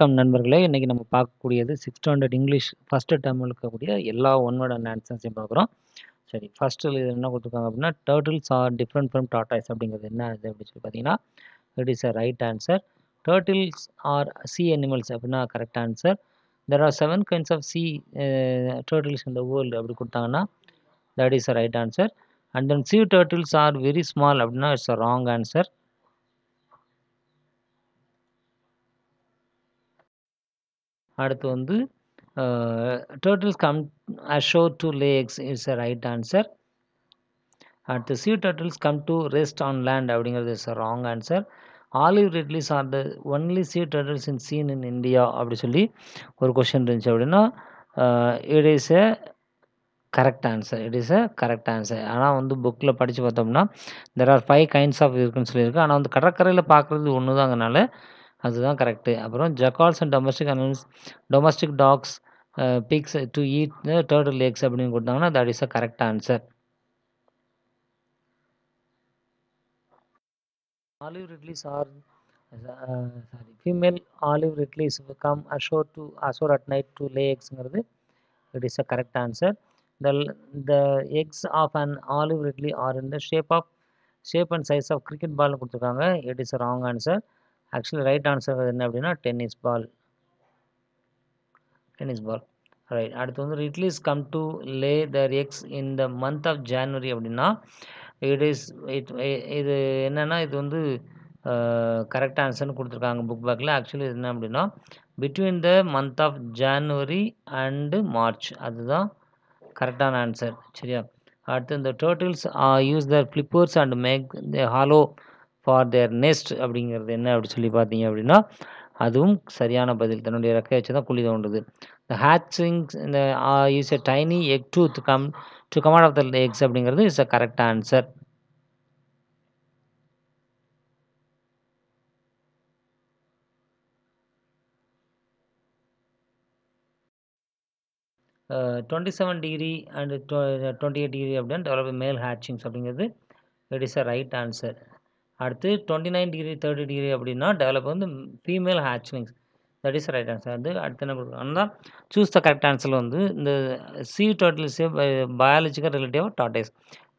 வணக்கம் நண்பர்களே! இன்றைக்கி நம்ம பார்க்கக்கூடியது சிக்ஸ் ஸ்டாண்டர்ட் இங்கிலீஷ் ஃபஸ்ட்டு டேர்மில் இருக்கக்கூடிய எல்லா ஒன் அண்ட் ஆன்சர்ஸையும் பார்க்குறோம். சரி ஃபஸ்ட்டில் இது என்ன கொடுத்துருக்காங்க அப்படின்னா, turtles are different from tortoises அப்படிங்கிறது என்ன இது அப்படின்னு சொல்லி பார்த்தீங்கன்னா, it is a right answer. Turtles are sea animals அப்படின்னா correct answer. There are seven kinds of sea uh இந்த இன் த வேர்ல்டு அப்படி கொடுத்தாங்கன்னா that is a right answer. And then sea turtles are very small அப்படின்னா it's a wrong answer. அடுத்து வந்து அ come ashore to lay eggs a right answer. அடுத்து sea turtles come to rest on land அப்படிங்கிறது is a wrong answer. Olive ridleys are the only sea turtles in seen in India அப்படி சொல்லி ஒரு question இருந்துச்சு அப்படின்னா, it is a correct answer. It is a correct answer. ஆனால் வந்து புக்கில் படித்து பார்த்தோம்னா, there are five kinds of இருக்குன்னு சொல்லியிருக்கு. ஆனால் வந்து கடற்கரையில் பார்க்குறது ஒன்று தாங்கனால, அதுதான் கரெக்ட்டு. அப்புறம் jackals and domestic animals domestic dogs, pigs to eat the turtle eggs அப்படின்னு கொடுத்தாங்கன்னா that is a correct answer. Olive ridleys are sorry female olive ridleys come ashore to ashore at night to lay எக்ஸ்ங்கிறது it is a correct answer. The the eggs of an olive ridley are in the shape of shape and size of cricket பால்னு கொடுத்துருக்காங்க it is a wrong answer. Actually right answer என்ன அப்படின்னா, tennis ball. Tennis ball. Right. அடுத்து வந்து ridleys come to lay their eggs in the month of January அப்படின்னா, it is it இது என்னென்னா இது வந்து கரெக்ட் ஆன்சர்னு கொடுத்துருக்காங்க புக் பேக்கில் ஆக்சுவலி இது என்ன அப்படின்னா, between the month of January and March அதுதான் கரெக்டான ஆன்சர். சரியா? அடுத்து இந்த turtles use their flippers and make the hollow for their nest அப்படிங்கிறது என்ன அப்படி சொல்லி பார்த்தீங்க அப்படின்னா, அதுவும் சரியான பதில். தன்னுடைய ரெக்கை வச்சு தான் குழி தோண்டுது. த ஹேட்சிங்ஸ் இந்த use a tiny egg tooth come to come of the eggs அப்படிங்கிறது is a correct answer. Twenty seven degree and twenty eight degree அப்படின்னு டெவலப் மேல் ஹேட்சிங்ஸ் அப்படிங்கிறது it is a right answer. அடுத்து 29 டிகிரி 30 டிகிரி அப்படின்னா develop வந்து female hatchlings that is right answer. அது அடுத்து என்ன குடுக்குறாங்கன்னா, சூஸ் த கரெக்ட் ஆன்சர் வந்து இந்த sea turtles biological relative of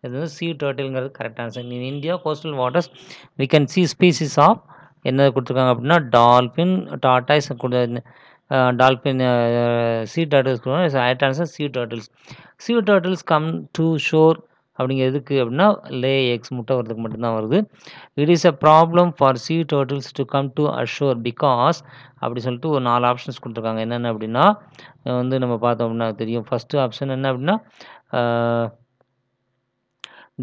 இது வந்து sea டர்ட்டில்ங்கிறது correct answer. In India coastal waters we can see species of என்ன கொடுத்துருக்காங்க அப்படின்னா, டால்ஃபின், டாட்டாய்ஸ் கூட dolphin sea turtles right answer sea turtles sea turtles come to shore அப்படிங்க எதுக்கு அப்படின்னா, lay eggs முட்டை வரதுக்கு மட்டும்தான் வருது. It is a problem for sea turtles to come to ashore because அப்படி சொல்லிட்டு ஒரு நாலு ஆப்ஷன்ஸ் கொடுத்துருக்காங்க என்னென்ன அப்படின்னா, வந்து நம்ம பார்த்தோம் அப்படின்னா தெரியும். ஃபஸ்ட்டு ஆப்ஷன் என்ன அப்படின்னா,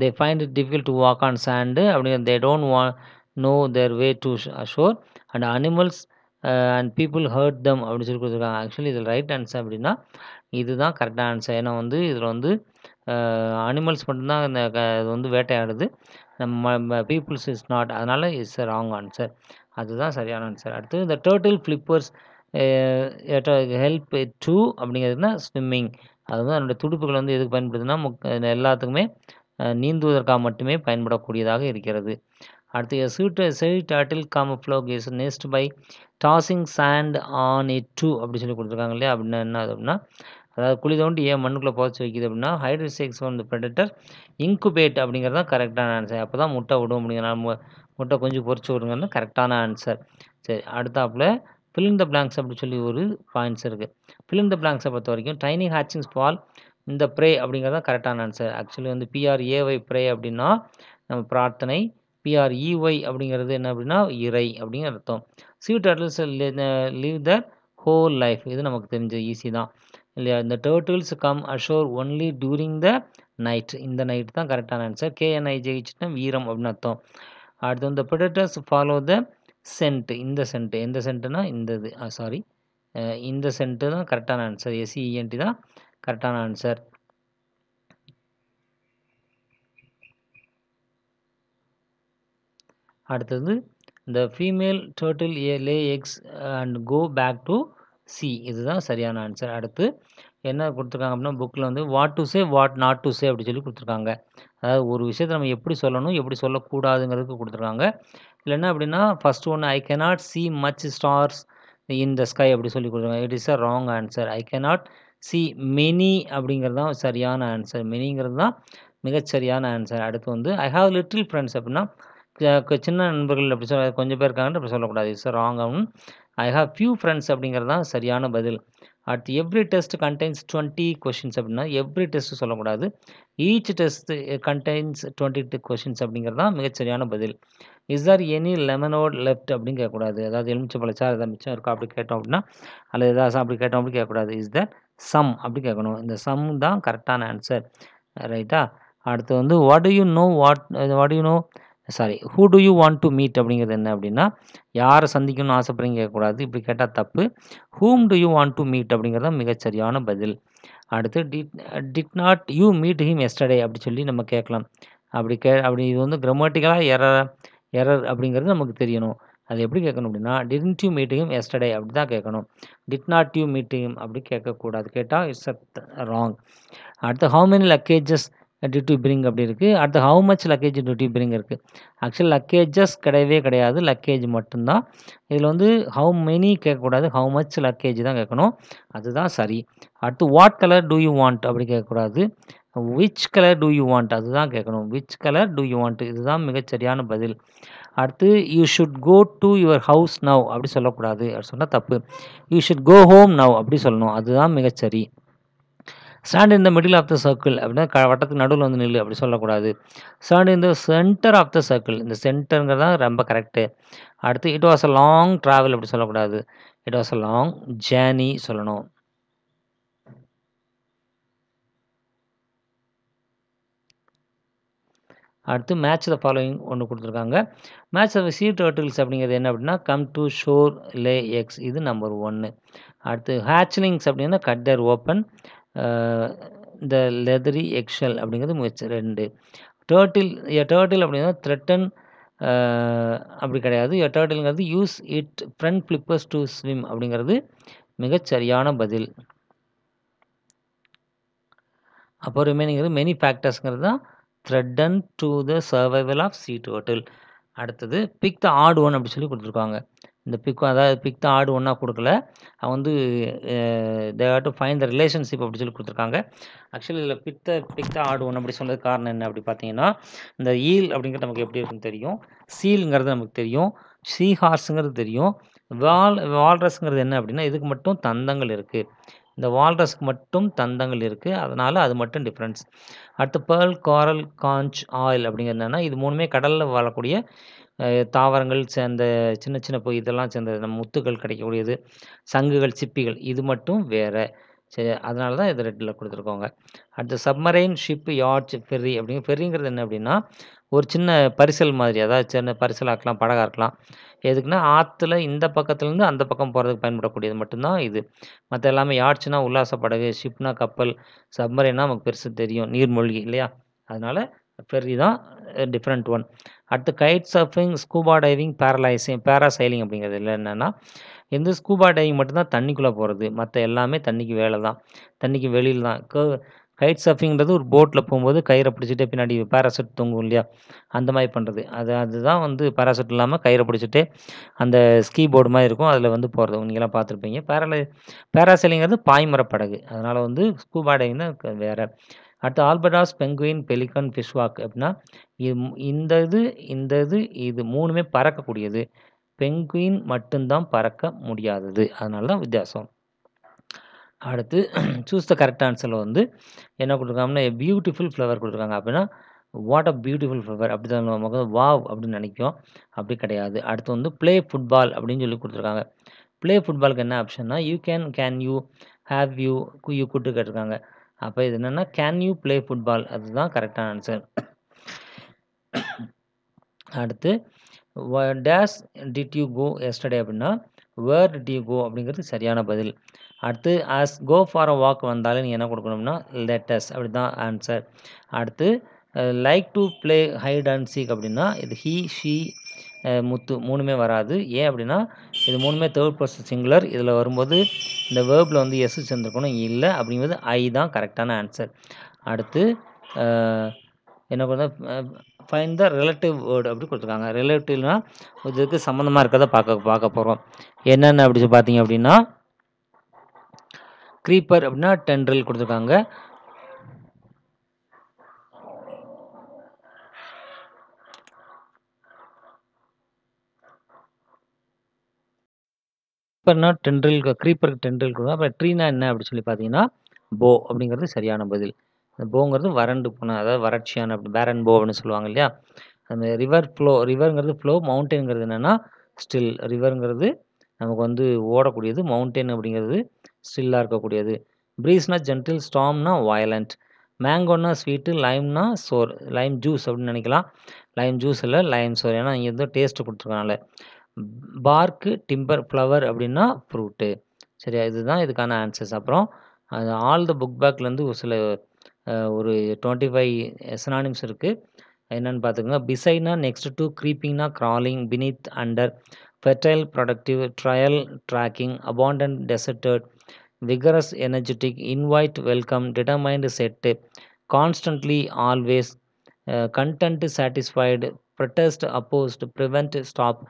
they find it difficult to walk on sand அப்படிங்கிற தே டோன்ட் வா know their way to ashore and animals and people hurt them அப்படின்னு சொல்லி கொடுத்துருக்காங்க ஆக்சுவலி இதில் ரைட் ஆன்சர் அப்படின்னா, இதுதான் கரெக்டான ஆன்சர். ஏன்னா வந்து இதில் வந்து அனிமல்ஸ் மட்டும்தான் இந்த க இது வந்து வேட்டையாடுது. நம்ம பீப்புள்ஸ் இஸ் நாட். அதனால் இட்ஸ் அ ராங் ஆன்சர். அதுதான் சரியான ஆன்சர். அடுத்து இந்த டேர்ட்டில் ஃப்ளிப்பர்ஸ் ஹெல்ப் டூ அப்படிங்கிறதுனா ஸ்விம்மிங். அது வந்து அதனுடைய துடுப்புகள் வந்து எதுக்கு பயன்படுதுன்னா, முக் எல்லாத்துக்குமே நீந்துவதற்காக மட்டுமே பயன்படக்கூடியதாக இருக்கிறது. அடுத்து a seat sea camouflage is nest by tossing sand on it too அப்படி சொல்லி கொடுத்துருக்காங்க இல்லையா? அப்படின்னா என்ன அப்படின்னா, அதாவது குழி தோண்டி ஏன் மண்ணுக்குள்ளே புதைச்சு வைக்குது அப்படின்னா, ஹைட் வந்து ஃப்ரம் இன்குபேட் அப்படிங்கிறது தான் கரெக்டான ஆன்சர். அப்பதான் முட்டை விடும் அப்படிங்கிற முட்டை கொஞ்சம் பொறிச்சு விடுங்கிறது கரெக்டான ஆன்சர். சரி அடுத்தாப்புல ஃபில் த பிளாங்க்ஸ் அப்படி சொல்லி ஒரு பாயிண்ட்ஸ் இருக்குது ஃபில் இன் பொறுத்த வரைக்கும் பொறுத்தவரைக்கும் டைனி ஹேட்சிங்ஸ் ஃபால் இந்த ப்ரே அப்படிங்கிறது தான் கரெக்டான ஆன்சர். ஆக்சுவலி வந்து P R A Y pray அப்படின்னா, நம்ம பிரார்த்தனை. பிஆர்இஒய் அப்படிங்கிறது என்ன அப்படின்னா, இறை அப்படிங்கிற அர்த்தம். ஸ்வீட் டர்ட்டில்ஸ் லி லிவ் ஹோல் லைஃப் இது நமக்கு தெரிஞ்சது ஈஸி தான். இல்லையா? இந்த turtles come ashore only during the night. இந்த நைட் தான் கரெக்டான ஆன்சர். கேஎன்ஐஜேஹெச்னா வீரம் அப்படின்னு அர்த்தம். அடுத்து வந்து பிரெடேட்டர்ஸ் ஃபாலோ த சென்ட் இந்த சென்ட் எந்த சென்ட்டுனா இந்த இது சாரி இந்த சென்ட்டு தான் கரெக்டான ஆன்சர். எஸ்இஎன்டி தான் கரெக்டான ஆன்சர். அடுத்தது the female turtle a lay eggs and go back to sea. இதுதான் சரியான ஆன்சர். அடுத்து என்ன கொடுத்துருக்காங்க அப்படின்னா, புக்கில் வந்து what to say, what not to say அப்படி சொல்லி கொடுத்துருக்காங்க. அதாவது ஒரு விஷயத்த நம்ம எப்படி சொல்லணும், எப்படி சொல்லக்கூடாதுங்கிறதுக்கு கொடுத்துருக்காங்க. இல்லைன்னா என்ன அப்படின்னா, ஃபஸ்ட் ஒன்று I cannot see much stars in the sky அப்படி சொல்லி கொடுத்துருக்காங்க. It is a wrong answer I cannot see many அப்படிங்கிறது தான் சரியான ஆன்சர் மெனிங்கிறது தான் மிகச்சரியான ஆன்சர் அடுத்து வந்து ஐ ஹாவ் லிட்டில் ஃப்ரெண்ட்ஸ் அப்படின்னா சின்ன நண்பர்கள் அப்படி சொல்ல கொஞ்சம் பேர் இருக்காங்கன்னு அப்படி சொல்லக்கூடாது. இட்ஸ் ராங் ஆகும் ஐ ஹாவ் ஃபியூ ஃப்ரெண்ட்ஸ் அப்படிங்கிறது தான் சரியான பதில். அடுத்து every test contains twenty questions அப்படின்னா எவ்ரி டெஸ்ட் சொல்லக்கூடாது. Each test contains twenty questions அப்படிங்கிறது தான் மிகச்சரியான பதில். Is are any lemonade left அப்படின்னு கேட்கக்கூடாது. அதாவது எலுமிச்சை பழச்சார் ஏதாவது மிச்சம் இருக்கா அப்படி கேட்டோம் அப்படின்னா அல்லது ஏதாவது அப்படி கேட்டோம் அப்படி கேட்கக்கூடாது. இஸ் த சம் அப்படி கேட்கணும். இந்த சம் தான் கரெக்டான ஆன்சர் ரைட்டா அடுத்து வந்து what you know what what you know sorry who do you want to meet அப்படிங்கிறது என்ன அப்படின்னா யாரை சந்திக்கணும்னு ஆசைப்படுறீங்க கேட்கக்கூடாது. இப்படி கேட்டால் தப்பு. Whom do you want to meet அப்படிங்கிறது தான் மிகச்சரியான பதில். அடுத்து did did not you meet him yesterday அப்படி சொல்லி நம்ம கேட்கலாம். அப்படி கே அப்படி இது வந்து கிரமட்டிக்கலாக எரர் எரர் அப்படிங்கிறது நமக்கு தெரியணும். அது எப்படி கேட்கணும் அப்படின்னா didn't you meet him yesterday அப்படி தான் கேட்கணும். Did not you meet him அப்படி கேட்கக்கூடாது. கேட்டால் இட்ஸ் ராங் அடுத்து how many luggages do you bring அப்படி இருக்குது அடுத்து how much luggage do you bring இருக்குது ஆக்சுவலி லக்கேஜஸ் கிடையவே கிடையாது. லக்கேஜ் மட்டும்தான். இதில் வந்து ஹவு மெனி கேட்கக்கூடாது. ஹவு மச் லக்கேஜ் தான் கேட்கணும். அதுதான் சரி. அடுத்து what colour do you want அப்படி கேட்கக்கூடாது. Which colour do you want அதுதான் கேட்கணும். Which colour do you want இதுதான் மிகச்சரியான பதில். அடுத்து you should go to your house now அப்படி சொல்லக்கூடாது. அப்படி சொன்னால் தப்பு. You should go home now அப்படி சொல்லணும். அதுதான் மிகச்சரி stand in the middle of the circle அப்படின்னா க வட்டத்துக்கு நடுவில் வந்து நில்லு அப்படி சொல்லக்கூடாது. Stand in the centre of the circle இந்த சென்டருங்கிறது தான் ரொம்ப கரெக்டு அடுத்து it was a long travel அப்படி சொல்லக்கூடாது. It was a long journey சொல்லணும். அடுத்து மேட்ச் த ஃபாலோயிங் ஒன்று கொடுத்துருக்காங்க. மேட்ச் ஆஃப் சீ டர்ட்டில்ஸ் அப்படிங்கிறது என்ன அப்படின்னா come to shore lay eggs இது நம்பர் ஒன்று அடுத்து ஹேச்லிங்ஸ் அப்படின்னா கட்டர் ஓப்பன் இந்த லெதரி எக்ஷல் அப்படிங்கிறது மிகச்ச ரெண்டு. டேர்ட்டில் எ டேர்ட்டில் அப்படிங்கிறது த்ரெட்டன் அப்படி கிடையாது. A டேர்ட்டில்ங்கிறது use it front flippers to swim அப்படிங்கிறது மிகச்சரியான பதில். அப்போ ரிமைனிங்கிறது மெனி ஃபேக்டர்ஸ்ங்கிறது தான் threaten to the survival of sea total அடுத்தது பிக் த ஆட் ஒன் அப்படி சொல்லி கொடுத்துருக்காங்க. இந்த பிக் அதாவது பிக் தான் ஆடு ஒன்றா கொடுக்கல. அவன் வந்து they have to find the relationship அப்படி சொல்லி கொடுத்துருக்காங்க. ஆக்சுவலி இதில் பிக் த பிக் த ஆடு ஒன்று அப்படி சொன்னது காரணம் என்ன அப்படி பார்த்தீங்கன்னா இந்த ஈல் அப்படிங்கிறது நமக்கு எப்படி இருக்குன்னு தெரியும்? சீலுங்கிறது நமக்கு தெரியும். சீ ஹார்ஸுங்கிறது தெரியும். வால் வால்ரஸ்ங்கிறது என்ன அப்படின்னா இதுக்கு மட்டும் தந்தங்கள் இருக்குது இந்த வால்ரஸ்க்கு மட்டும் தந்தங்கள் இருக்குது அதனால் அது மட்டும் டிஃப்ரென்ஸ் அடுத்து பேர்ல் காரல் காஞ்ச் ஆயில் அப்படிங்கிறது என்னென்னா இது மூணுமே கடலில் வாழக்கூடிய தாவரங்கள் சேர்ந்த சின்ன சின்ன போய் இதெல்லாம் சேர்ந்த நம்ம முத்துக்கள் கிடைக்கக்கூடியது. சங்குகள் சிப்பிகள் இது மட்டும் வேறு. சரி அதனால தான் இது ரெட்டில் கொடுத்துருக்கோங்க. அடுத்து சப்மரைன் ஷிப் யார்ட்ஸ் ஃபெர்ரி அப்படிங்க ஃபெர்ரிங்கிறது என்ன அப்படின்னா ஒரு சின்ன பரிசல் மாதிரி அதாவது சின்ன பரிசல் ஆக்கலாம் படகா இருக்கலாம் எதுக்குன்னா ஆற்றுல இந்த பக்கத்துலேருந்து அந்த பக்கம் போகிறதுக்கு பயன்படக்கூடியது மட்டும்தான் இது. மற்ற எல்லாமே யார்ட்ஸ்னால் உல்லாச படகு ஷிப்னா கப்பல் சப்மரைன்னா நமக்கு பெருசு தெரியும் நீர்மூழ்கி இல்லையா? அதனால் ஃபெர்ரி தான் டிஃப்ரெண்ட் ஒன் அடுத்து kite surfing scuba diving paralysing parasailing அப்படிங்கிறது இல்லை என்னென்னா இந்த ஸ்கூபா டைவிங் மட்டும்தான் தண்ணிக்குள்ளே போகிறது. மற்ற எல்லாமே தண்ணிக்கு வேலை தான். தண்ணிக்கு வெளியில் தான். கைட் சர்ஃபிங்கிறது ஒரு போட்டில் போகும்போது கயிறை பிடிச்சிட்டு பின்னாடி பேராசூட் தொங்கும் இல்லையா? அந்த மாதிரி பண்ணுறது. அது அதுதான் வந்து பேராசூட் இல்லாமல் கயிறை பிடிச்சிட்டு அந்த ஸ்கீ போர்டு மாதிரி இருக்கும். அதில் வந்து போகிறது. நீங்களாம் பார்த்துருப்பீங்க. பேரலை பேராசைலிங்கிறது பாய்மர படகு. அதனால் வந்து ஸ்கூபா டைவிங் தான் வேறு. அடுத்து ஆல்பர்டாஸ் பெங்குயின் பெலிகன் ஃபிஷ்வாக் அப்படின்னா இது இந்த இது இந்த இது இது மூணுமே பறக்கக்கூடியது. பெங்குயின் மட்டும்தான் பறக்க முடியாதது. அதனால தான் வித்தியாசம். அடுத்து சூஸ் த கரெக்ட் ஆன்சரில் வந்து என்ன கொடுத்துருக்காங்கன்னா பியூட்டிஃபுல் ஃப்ளவர் கொடுத்துருக்காங்க அப்படின்னா வாட் அ பியூட்டிஃபுல் ஃப்ளவர் அப்படி தான் நமக்கு வாவ் அப்படின்னு நினைக்கும் அப்படி கிடையாது. அடுத்து வந்து ப்ளே ஃபுட்பால் அப்படின்னு சொல்லி கொடுத்துருக்காங்க. ப்ளே ஃபுட்பாலுக்கு என்ன ஆப்ஷன்னா you can can you have you you கூட்டு கேட்டிருக்காங்க. அப்போ இது என்னென்னா கேன் யூ ப்ளே ஃபுட்பால் அதுதான் கரெக்டான ஆன்சர் அடுத்து days did you go yesterday அப்படின்னா வேர் டிட் யூ கோ அப்படிங்கிறது சரியான பதில். அடுத்து us go for a walk வந்தாலும் நீ என்ன கொடுக்கணும்னா லெட்டஸ் அப்படி தான் ஆன்சர் அடுத்து like to play hide and seek அப்படின்னா இது ஹீ ஷீ முத்து மூணுமே வராது. ஏன் அப்படின்னா இது மூணுமே தேர்ட் பர்சன் சிங்குலர் இதில் வரும்போது இந்த வேர்பில் வந்து எஸ் சேர்ந்துருக்கணும் இல்லை அப்படிங்கிறது ஐ தான் கரெக்டான ஆன்சர் அடுத்து என்ன பண்ணுறது ஃபைன் த ரிலேட்டிவ் வேர்டு அப்படி கொடுத்துருக்காங்க. ரிலேட்டிவ்னா இதுக்கு சம்மந்தமாக இருக்கிறத பார்க்க பார்க்க போகிறோம் என்னென்ன அப்படி பார்த்தீங்க அப்படின்னா க்ரீப்பர் அப்படின்னா டென்ட்ரில் கொடுத்துருக்காங்க. க்ரீப்பர்னா டென்ட்ரில் க்ரீப்பர் டென்ட்ரில் கொடுக்கும் அப்புறம் ட்ரீனா என்ன அப்படி சொல்லி பார்த்தீங்கன்னா போ அப்படிங்கிறது சரியான பதில். அந்த போங்கிறது வறண்டு போன அதாவது வறட்சியான அப்படி பேரன் போ அப்படின்னு சொல்லுவாங்க இல்லையா? அந்த ரிவர் ஃப்ளோ ரிவருங்கிறது ஃப்ளோ மவுண்டெயின்ங்கிறது என்னென்னா ஸ்டில் ரிவருங்கிறது நமக்கு வந்து ஓடக்கூடியது மவுண்டெயின் அப்படிங்கிறது ஸ்டில்லாக இருக்கக்கூடியது. ப்ரீஸ்னா ஜென்டில் ஸ்டாம்னா வயலண்ட் மேங்கோன்னா ஸ்வீட்டு லைம்னா சோர் லைம் ஜூஸ் அப்படின்னு நினைக்கலாம். லைம் ஜூஸ் இல்லை லைம் சோர் ஏன்னா இங்கே வந்து டேஸ்ட்டு கொடுத்துருக்கனால. பார்க்கு டிம்பர் ஃப்ளவர் அப்படின்னா ஃப்ரூட்டு சரியா? இதுதான் இதுக்கான ஆன்சர்ஸ் அப்புறம் அது ஆல் த புக் பேக்லேருந்து ஒரு சில ஒரு டுவெண்ட்டி ஃபைவ் எஸ்னானிம்ஸ் இருக்குது என்னென்னு பார்த்துக்கோங்க. பிசைட்னா next to க்ரீப்பிங்னா crawling beneath under fertile productive trail tracking abandoned deserted vigorous energetic invite welcome determined set constantly always content satisfied protest opposed prevent stop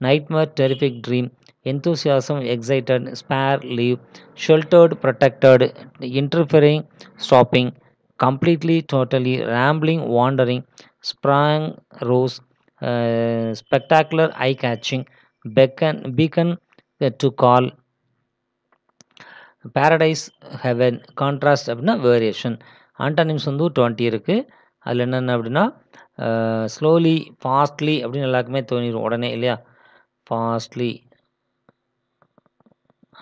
nightmare terrific dream enthusiasm excited spare leave sheltered protected interfering stopping completely totally rambling wandering sprang rose uh, spectacular eye catching beacon beacon uh, to call paradise heaven contrast அப்படின்னா variation antonyms வந்து twenty இருக்குது அதில் என்னென்ன அப்படின்னா slowly fastly அப்படின்னு எல்லாருக்குமே தோணிடும் உடனே இல்லையா ஃபாஸ்ட்லி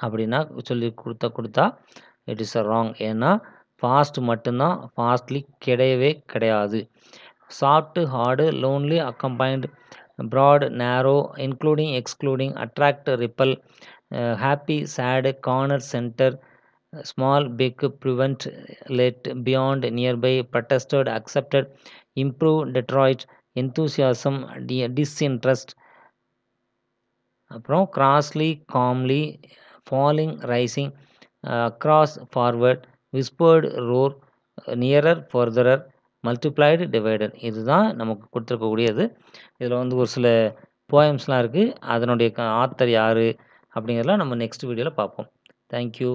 அப்படின்னா சொல்லி கொடுத்தா கொடுத்தா இட் இஸ் அ ராங் ஏன்னா ஃபாஸ்ட் மட்டும்தான் ஃபாஸ்ட்லி கிடையவே கிடையாது. Soft hard lonely accompanied broad narrow including excluding attract repel happy sad corner centre small big prevent let beyond nearby protested accepted improve Detroit enthusiasm டி disinterest அப்புறம் crossly calmly falling rising across forward whispered roar nearer further multiplied divider இதுதான் நமக்கு கொடுத்துருக்கக்கூடியது. இதில் வந்து ஒரு சில போயம்ஸ்லாம் இருக்குது அதனுடைய ஆத்தர் யார் அப்படிங்கிறதெல்லாம் நம்ம நெக்ஸ்ட் வீடியோவில் பார்ப்போம். தேங்க்யூ